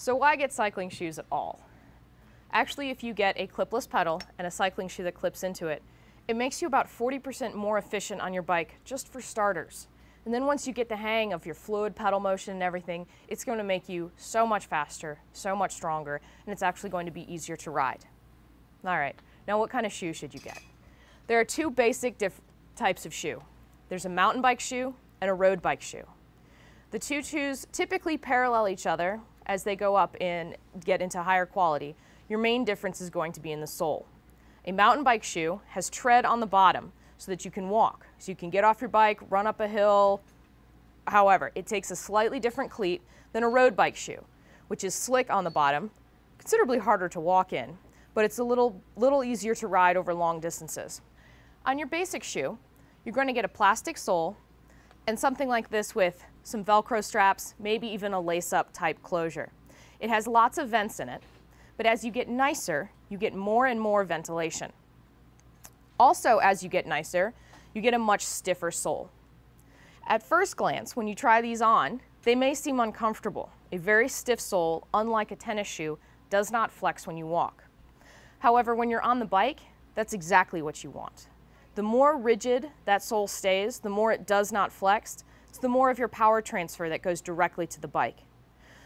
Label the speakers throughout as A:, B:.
A: So why get cycling shoes at all? Actually, if you get a clipless pedal and a cycling shoe that clips into it, it makes you about 40% more efficient on your bike just for starters. And then once you get the hang of your fluid pedal motion and everything, it's going to make you so much faster, so much stronger, and it's actually going to be easier to ride. All right, now what kind of shoe should you get? There are two basic types of shoe. There's a mountain bike shoe and a road bike shoe. The two shoes typically parallel each other as they go up and get into higher quality. Your main difference is going to be in the sole. A mountain bike shoe has tread on the bottom so that you can walk. So you can get off your bike, run up a hill. However, it takes a slightly different cleat than a road bike shoe, which is slick on the bottom, considerably harder to walk in, but it's a little, little easier to ride over long distances. On your basic shoe, you're going to get a plastic sole and something like this with some Velcro straps, maybe even a lace-up type closure. It has lots of vents in it, but as you get nicer, you get more and more ventilation. Also, as you get nicer, you get a much stiffer sole. At first glance, when you try these on, they may seem uncomfortable. A very stiff sole, unlike a tennis shoe, does not flex when you walk. However, when you're on the bike, that's exactly what you want. The more rigid that sole stays, the more it does not flex, so the more of your power transfer that goes directly to the bike.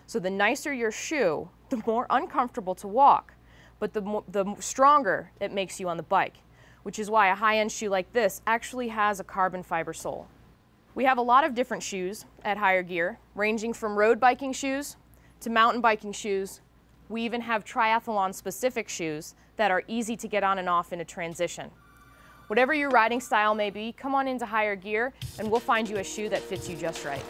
A: So the nicer your shoe, the more uncomfortable to walk, but the, the stronger it makes you on the bike, which is why a high-end shoe like this actually has a carbon fiber sole. We have a lot of different shoes at Higher Gear, ranging from road biking shoes to mountain biking shoes. We even have triathlon specific shoes that are easy to get on and off in a transition. Whatever your riding style may be, come on into Higher Gear and we'll find you a shoe that fits you just right.